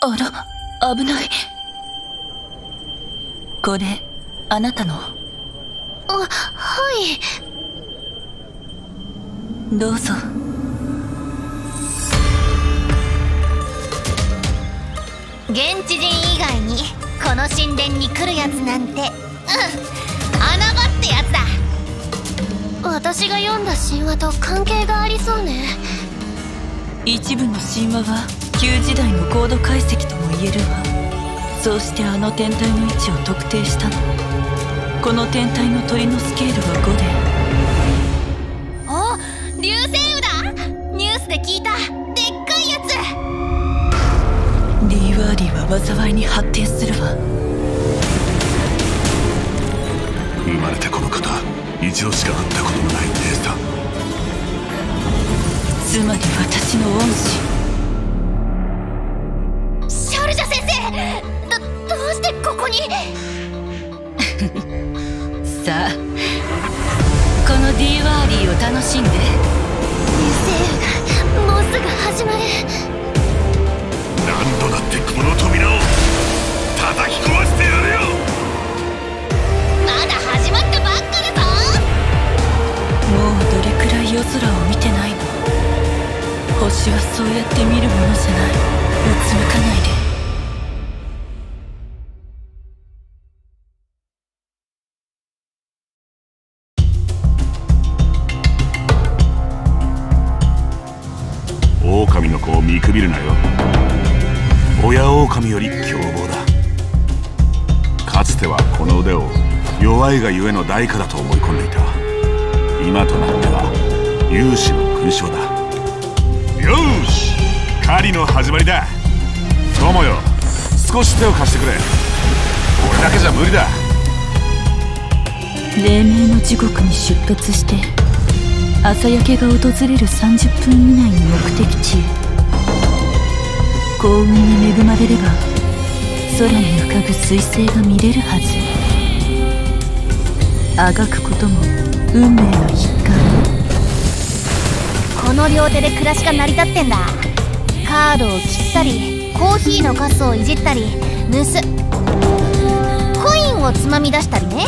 あら危ない。これあなたの？あはい。どうぞ。現地人以外にこの神殿に来るやつなんてうん穴子ってやつだ。私が読んだ神話と関係がありそうね。一部の神話は旧時代のコード解析とも言えるわそうしてあの天体の位置を特定したの。この天体の鳥のスケールは5で。あ流星雨だ。ニュースで聞いた。でっかいやつ。リーワーリーは災いに発展するわ。生まれてこの方一度しか会ったことのない姉さんつまり私の恩師ここに。さあこのディーワーリーを楽しんで。流星雨がもうすぐ始まる。何度だってこの扉を叩き壊してやるよ。まだ始まったばっかだぞ。もうどれくらい夜空を見てないの？星はそうやって見るものじゃない。うつむかないで子を見くびるなよ。親狼より凶暴だ。かつてはこの腕を弱いがゆえの代価だと思い込んでいた。今となっては勇士の勲章だ。よし狩りの始まりだ。友よ少し手を貸してくれ。俺だけじゃ無理だ。黎明の時刻に出発して朝焼けが訪れる30分以内に目的地へ。幸運に恵まれれば空に浮かぶ彗星が見れるはず。あがくことも運命の引っかこの両手で暮らしが成り立ってんだ。カードを切ったりコーヒーのカスをいじったり盗コインをつまみ出したりね。